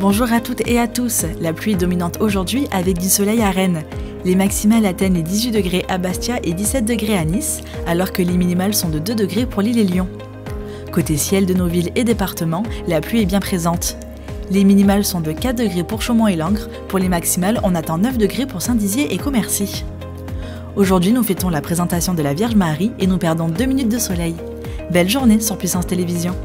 Bonjour à toutes et à tous. La pluie est dominante aujourd'hui avec du soleil à Rennes. Les maximales atteignent les 18 degrés à Bastia et 17 degrés à Nice, alors que les minimales sont de 2 degrés pour l'île et Lyon. Côté ciel de nos villes et départements, la pluie est bien présente. Les minimales sont de 4 degrés pour Chaumont et Langres, pour les maximales on attend 9 degrés pour Saint-Dizier et Commercy. Aujourd'hui nous fêtons la présentation de la Vierge Marie et nous perdons 2 minutes de soleil. Belle journée sur Puissance Télévision.